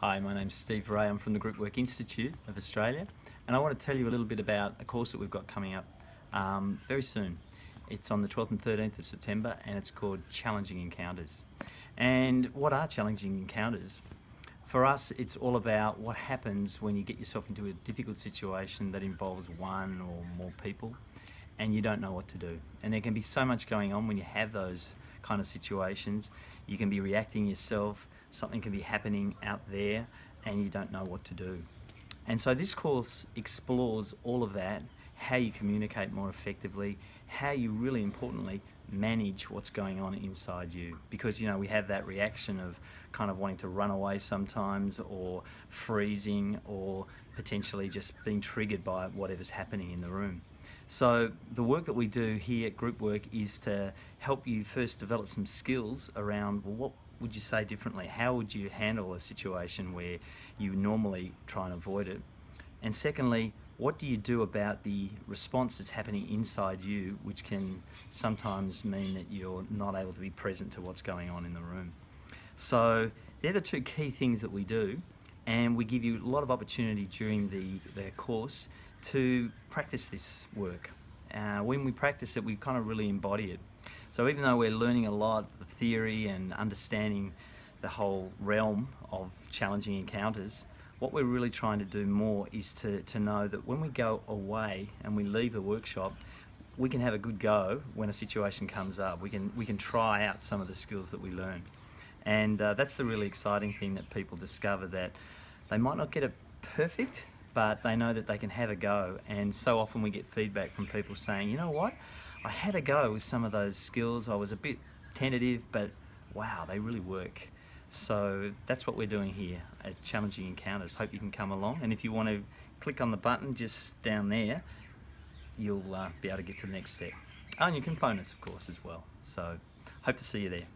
Hi, my name's Steve Ray. I'm from the Groupwork Institute of Australia, and I want to tell you a little bit about a course that we've got coming up um, very soon. It's on the 12th and 13th of September, and it's called Challenging Encounters. And what are challenging encounters? For us, it's all about what happens when you get yourself into a difficult situation that involves one or more people and you don't know what to do. And there can be so much going on when you have those kind of situations. You can be reacting yourself, something can be happening out there, and you don't know what to do. And so this course explores all of that, how you communicate more effectively, how you really importantly manage what's going on inside you. Because, you know, we have that reaction of kind of wanting to run away sometimes or freezing or potentially just being triggered by whatever's happening in the room. So the work that we do here at Groupwork is to help you first develop some skills around well, what would you say differently? How would you handle a situation where you normally try and avoid it? And secondly, what do you do about the response that's happening inside you, which can sometimes mean that you're not able to be present to what's going on in the room? So they're the two key things that we do, and we give you a lot of opportunity during the, the course to practice this work. Uh, when we practice it, we kind of really embody it. So even though we're learning a lot of theory and understanding the whole realm of challenging encounters, what we're really trying to do more is to, to know that when we go away and we leave the workshop, we can have a good go when a situation comes up. We can, we can try out some of the skills that we learn. And uh, that's the really exciting thing that people discover that they might not get it perfect, but they know that they can have a go. And so often we get feedback from people saying, you know what, I had a go with some of those skills. I was a bit tentative, but wow, they really work. So that's what we're doing here at Challenging Encounters. Hope you can come along. And if you want to click on the button just down there, you'll uh, be able to get to the next step. And you can phone us, of course, as well. So hope to see you there.